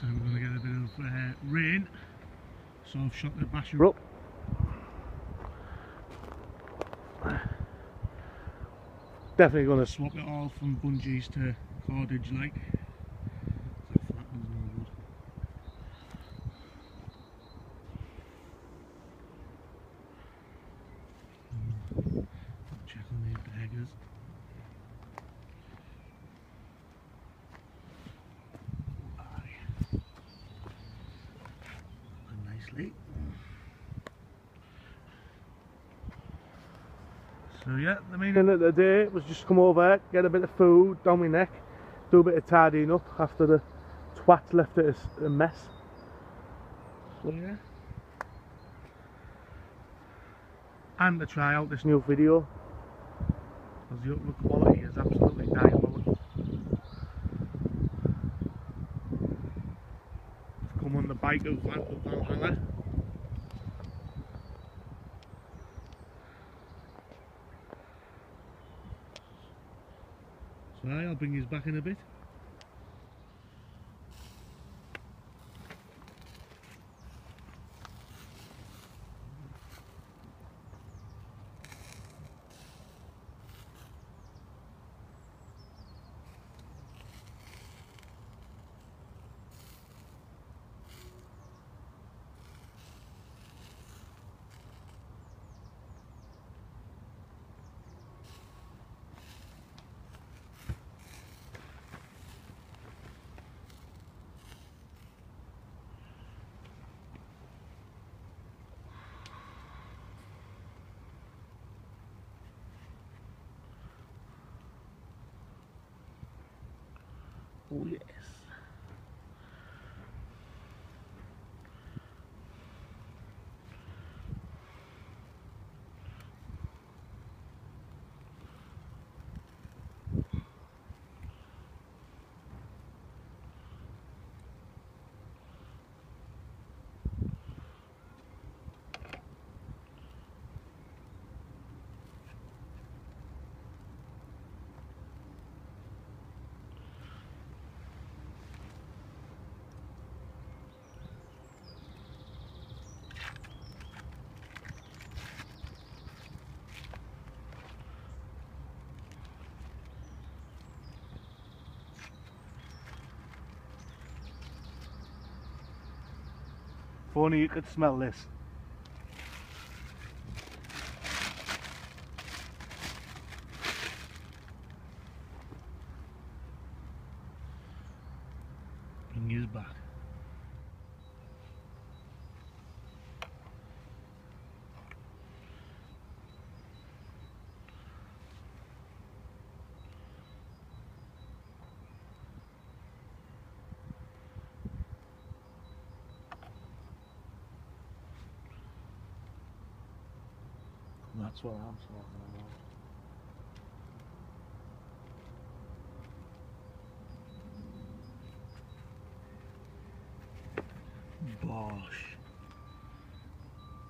Like we're going to get a bit of uh, rain. So I've shot the basher up. Definitely going to swap it all from bungees to cordage like. So yeah, the main end of the day was just come over, get a bit of food down my neck, do a bit of tidying up after the twat left it a mess. So yeah. And to try out this new video. Because the upload quality is absolutely. I've come on the bike of Van, of Valhalla. So aye, I'll bring you back in a bit. Oh yes. If only you could smell this. Bring his back. That's what I'm talking about. Bosh.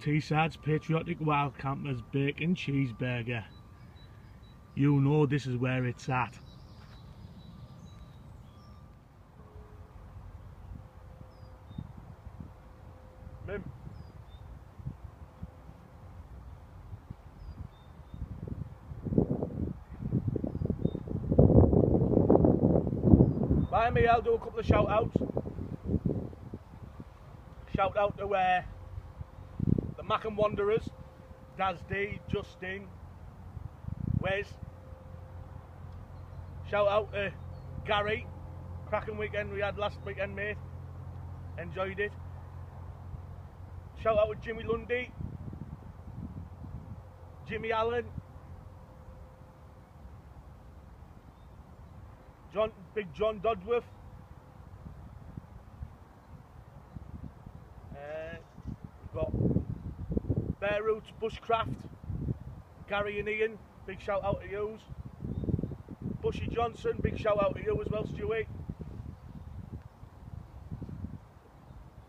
Teesside's Patriotic Wild Campers Bacon Cheeseburger. You know this is where it's at. By me, I'll do a couple of shout outs. Shout out to uh, the Mackham Wanderers, Daz D, Justin, Wes. Shout out to Gary, cracking weekend we had last weekend, mate. Enjoyed it. Shout out to Jimmy Lundy, Jimmy Allen, John, Big John Dodworth. Uh, we've got Bear Roots Bushcraft, Gary and Ian, big shout out to yous. Bushy Johnson, big shout out to you as well, Stewie.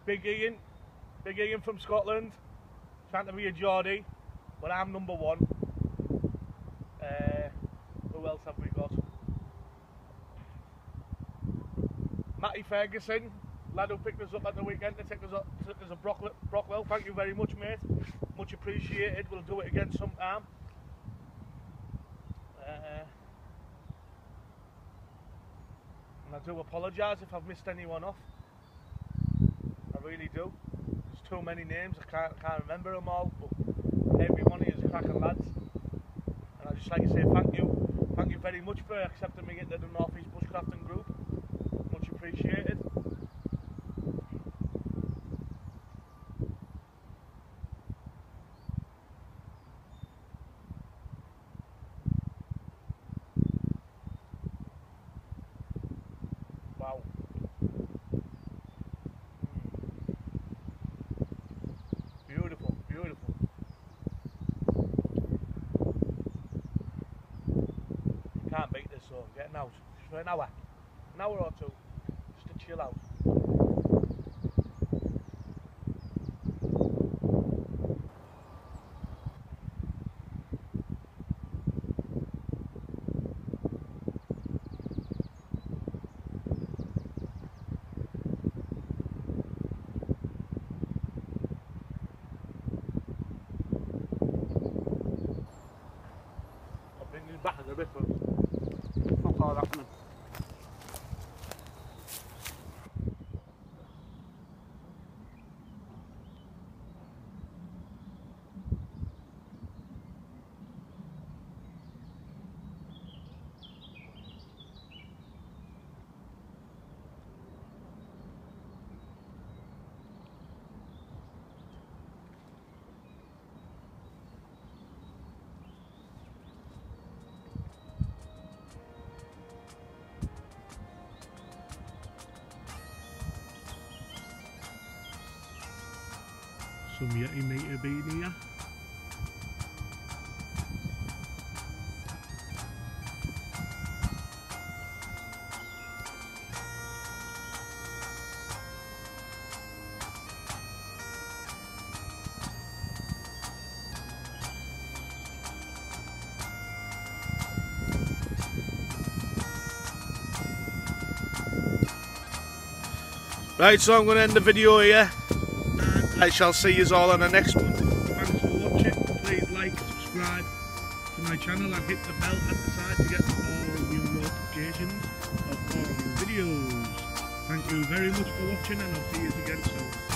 Big Ian, Big Ian from Scotland, trying to be a Geordie, but I'm number one. Uh, who else have we got? Matty Ferguson, lad who picked us up at the weekend to take us up took us a Brockwell, Brockwell. Thank you very much, mate. Much appreciated. We'll do it again sometime. Uh, and I do apologise if I've missed anyone off. I really do. There's too many names. I can't can't remember them all. But every one of you is cracking lads. And I'd just like to say thank you. Thank you very much for accepting me into the North East Bushcrafting group. Much appreciated. Wow. Beautiful, beautiful. Can't beat this so I'm getting out. For an hour. An hour or two. Chill out. Some Yeti meter being here. Right, so I'm going to end the video here. I shall see you all on the next one. Thanks for watching. Please like, subscribe to my channel and hit the bell at the side to get all new notifications of all new videos. Thank you very much for watching and I'll see you again soon.